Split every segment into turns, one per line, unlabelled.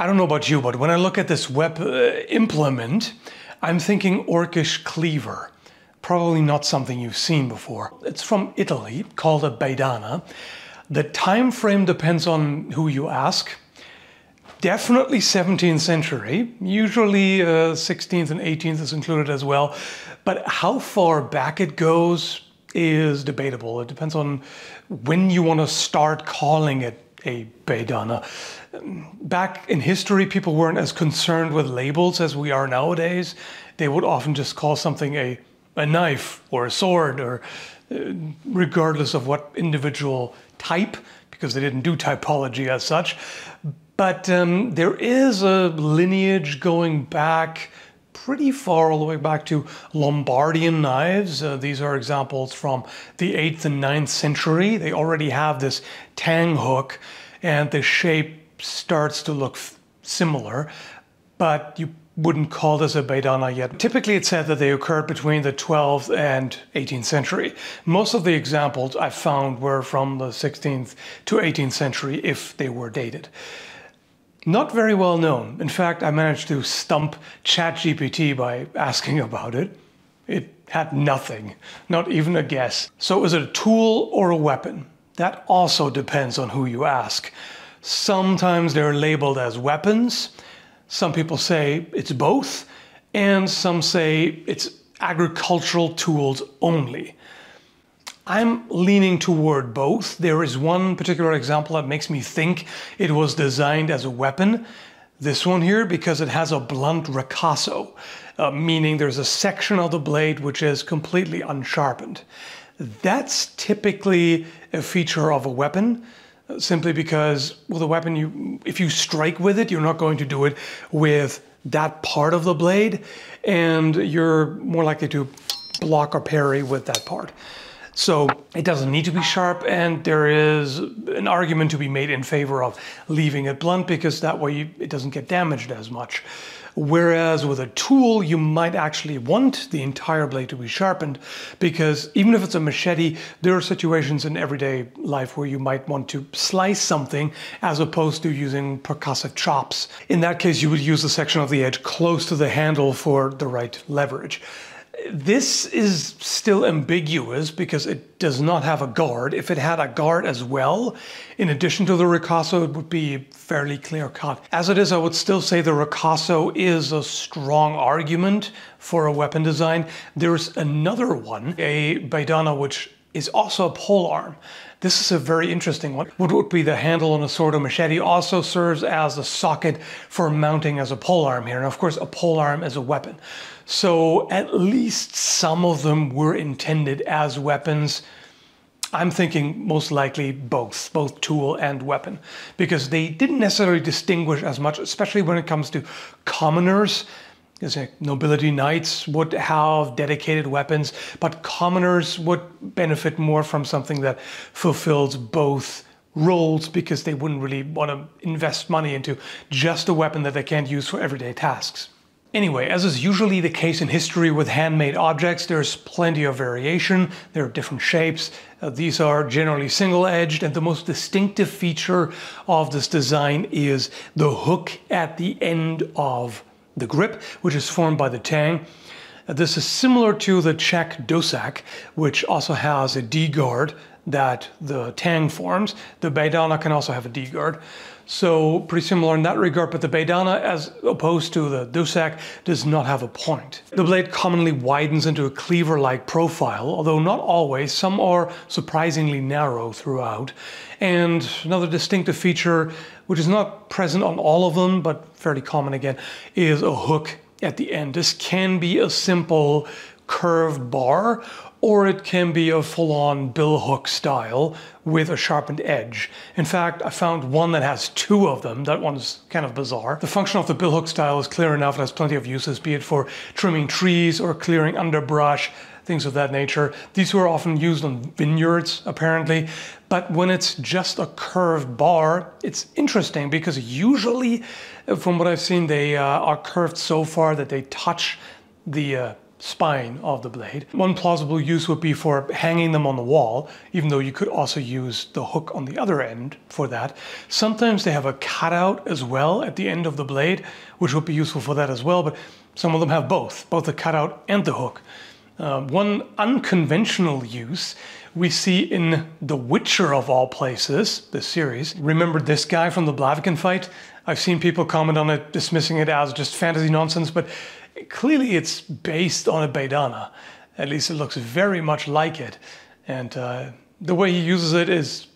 I don't know about you, but when I look at this web uh, implement, I'm thinking Orcish cleaver. Probably not something you've seen before. It's from Italy, called a Beidana. The time frame depends on who you ask. Definitely 17th century, usually uh, 16th and 18th is included as well. But how far back it goes is debatable. It depends on when you want to start calling it a Beidana. Back in history, people weren't as concerned with labels as we are nowadays. They would often just call something a, a knife or a sword, or uh, regardless of what individual type, because they didn't do typology as such. But um, there is a lineage going back pretty far, all the way back to Lombardian knives. Uh, these are examples from the 8th and 9th century. They already have this tang hook, and the shape starts to look similar, but you wouldn't call this a Beidana yet. Typically, it's said that they occurred between the 12th and 18th century. Most of the examples I found were from the 16th to 18th century, if they were dated. Not very well known. In fact, I managed to stump ChatGPT by asking about it. It had nothing, not even a guess. So is it a tool or a weapon? That also depends on who you ask. Sometimes they're labeled as weapons. Some people say it's both. And some say it's agricultural tools only. I'm leaning toward both. There is one particular example that makes me think it was designed as a weapon. This one here, because it has a blunt ricasso, uh, meaning there's a section of the blade which is completely unsharpened. That's typically a feature of a weapon, uh, simply because with a weapon, you, if you strike with it, you're not going to do it with that part of the blade, and you're more likely to block or parry with that part. So it doesn't need to be sharp, and there is an argument to be made in favor of leaving it blunt because that way it doesn't get damaged as much. Whereas with a tool, you might actually want the entire blade to be sharpened because even if it's a machete, there are situations in everyday life where you might want to slice something as opposed to using percussive chops. In that case, you would use the section of the edge close to the handle for the right leverage. This is still ambiguous because it does not have a guard. If it had a guard as well, in addition to the ricasso, it would be fairly clear cut. As it is, I would still say the ricasso is a strong argument for a weapon design. There's another one, a Beidana, which is also a pole arm. This is a very interesting one. What would be the handle on a sword or machete also serves as a socket for mounting as a pole arm here. And of course, a pole arm is a weapon. So at least some of them were intended as weapons. I'm thinking most likely both, both tool and weapon, because they didn't necessarily distinguish as much, especially when it comes to commoners. Nobility knights would have dedicated weapons, but commoners would benefit more from something that fulfills both roles because they wouldn't really want to invest money into just a weapon that they can't use for everyday tasks. Anyway, as is usually the case in history with handmade objects, there's plenty of variation. There are different shapes. Uh, these are generally single-edged, and the most distinctive feature of this design is the hook at the end of the grip, which is formed by the tang. Uh, this is similar to the Czech Dusak, which also has a D-guard that the tang forms. The Beidana can also have a D-guard. So pretty similar in that regard, but the Beidana, as opposed to the Dusak, does not have a point. The blade commonly widens into a cleaver-like profile, although not always. Some are surprisingly narrow throughout. And another distinctive feature, which is not present on all of them, but fairly common again, is a hook at the end. This can be a simple curved bar, or it can be a full-on billhook style with a sharpened edge. In fact, I found one that has two of them. That one's kind of bizarre. The function of the billhook style is clear enough. It has plenty of uses, be it for trimming trees or clearing underbrush, things of that nature. These were often used on vineyards, apparently. But when it's just a curved bar, it's interesting because usually, from what I've seen, they uh, are curved so far that they touch the uh, spine of the blade. One plausible use would be for hanging them on the wall, even though you could also use the hook on the other end for that. Sometimes they have a cutout as well at the end of the blade, which would be useful for that as well, but some of them have both, both the cutout and the hook. Uh, one unconventional use we see in The Witcher of all places, the series. Remember this guy from the Blaviken fight? I've seen people comment on it, dismissing it as just fantasy nonsense, but clearly it's based on a Beidana. At least it looks very much like it. And uh, the way he uses it is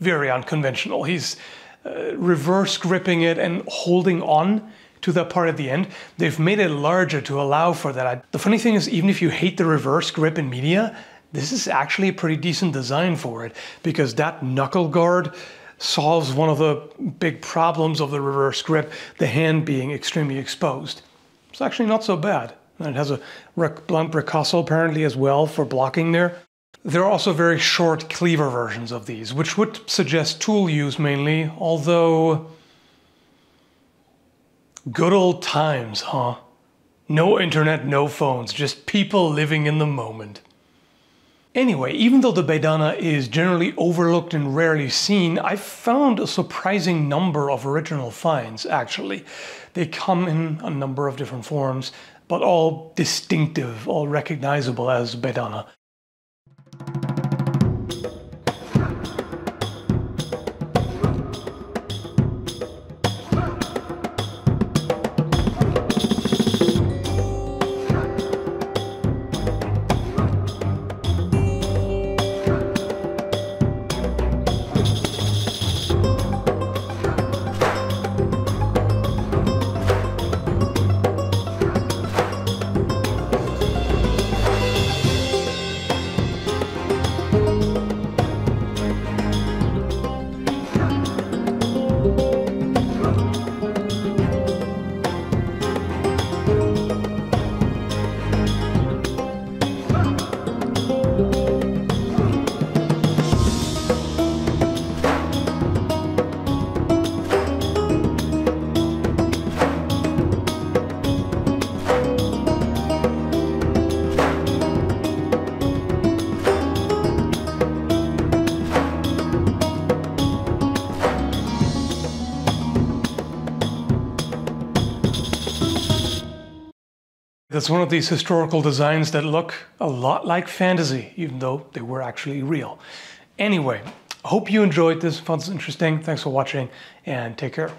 very unconventional. He's uh, reverse gripping it and holding on to that part at the end. They've made it larger to allow for that. The funny thing is, even if you hate the reverse grip in media, this is actually a pretty decent design for it because that knuckle guard solves one of the big problems of the reverse grip, the hand being extremely exposed. It's actually not so bad. And it has a blunt ricasso apparently as well for blocking there. There are also very short cleaver versions of these, which would suggest tool use mainly, although... Good old times, huh? No internet, no phones, just people living in the moment. Anyway, even though the Beidana is generally overlooked and rarely seen, I've found a surprising number of original finds, actually. They come in a number of different forms, but all distinctive, all recognizable as Beidana. That's one of these historical designs that look a lot like fantasy, even though they were actually real. Anyway, hope you enjoyed this, found this interesting. Thanks for watching, and take care.